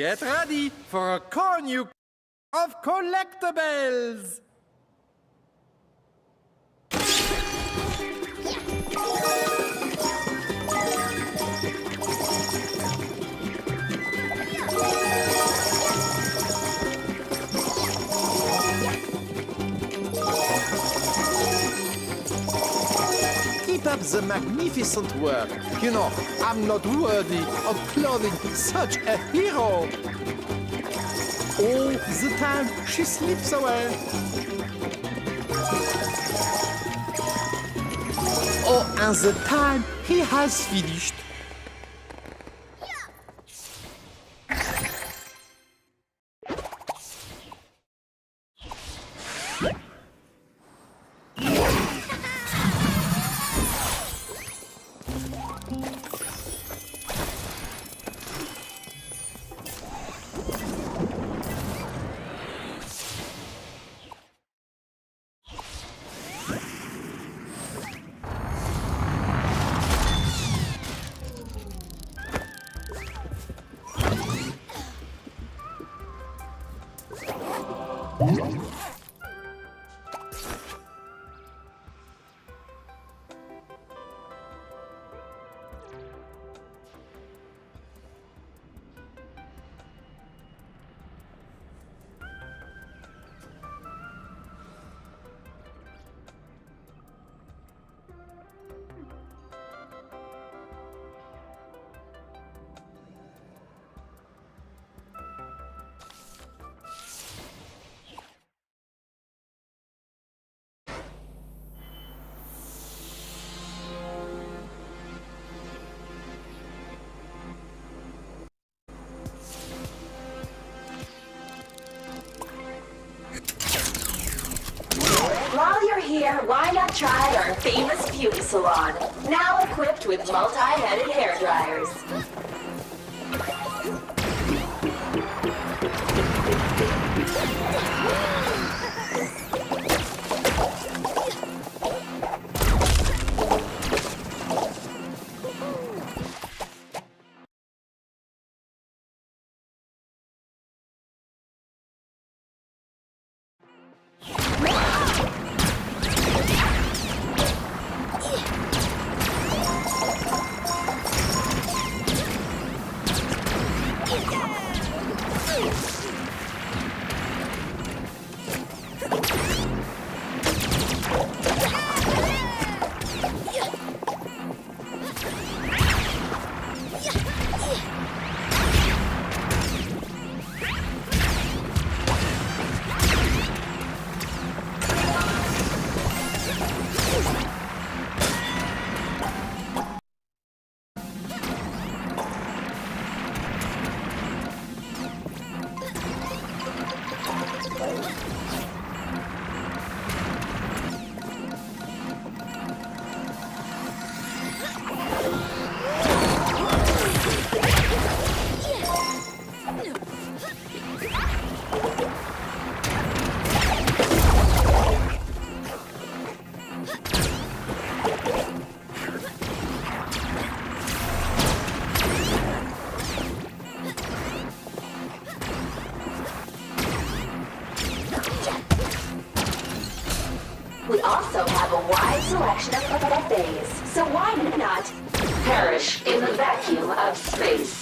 Get ready for a cornucopia of collectibles! Keep up the magnificent work. You know, I'm not worthy of clothing such a hero. All the time she slips away. Oh, and the time he has finished. Why not try our famous beauty salon? Now equipped with multi-headed hair dryers. We Yeah. Selection of buffets, so why not perish in the vacuum of space?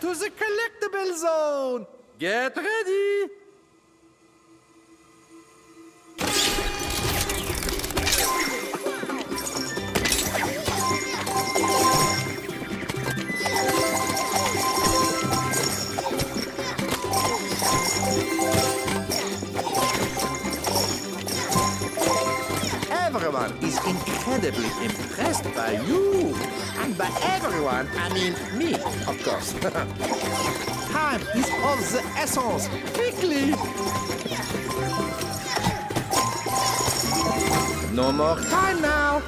To the collectible zone. Get ready. Everyone is incredibly impressed by you. And by everyone, I mean me, of course. Time is of the essence. Quickly! No more time now.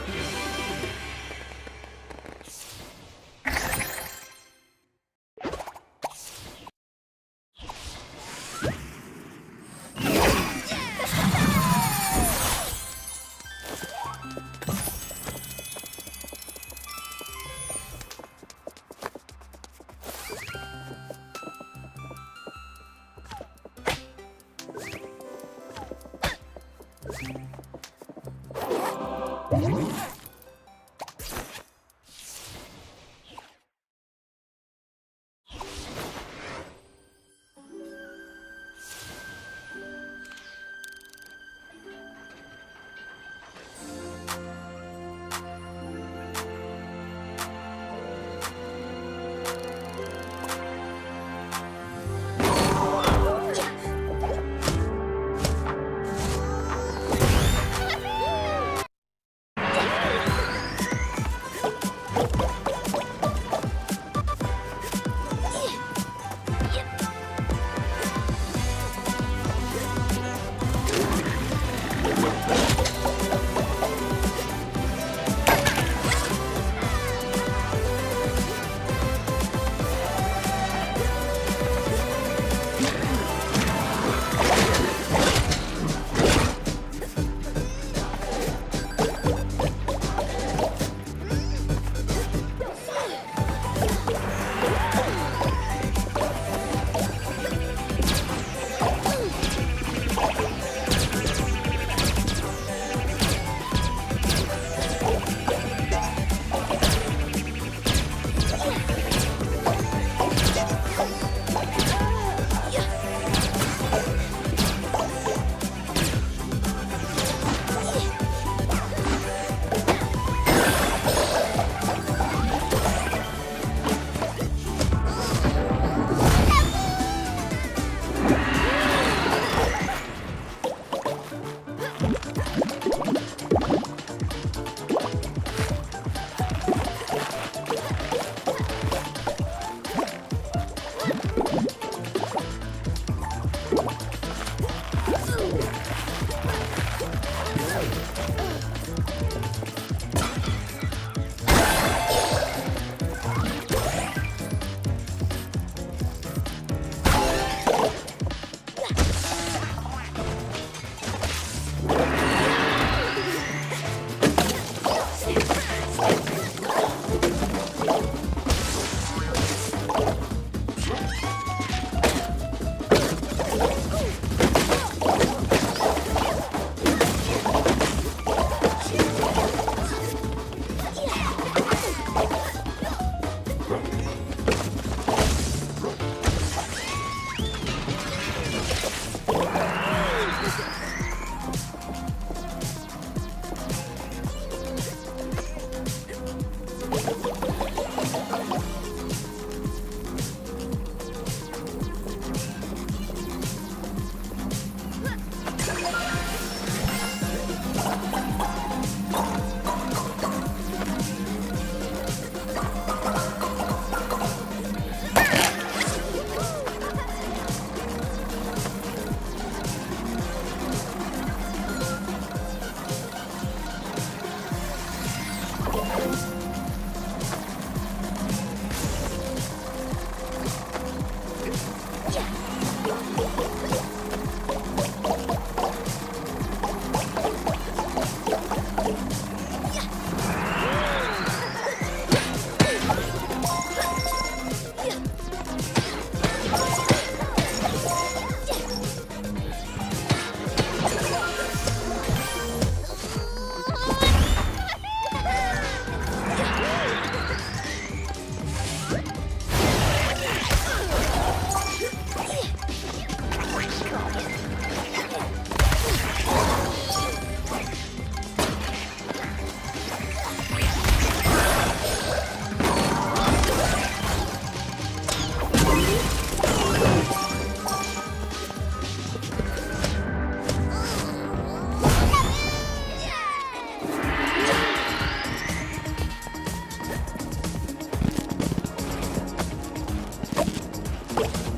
Yeah.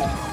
you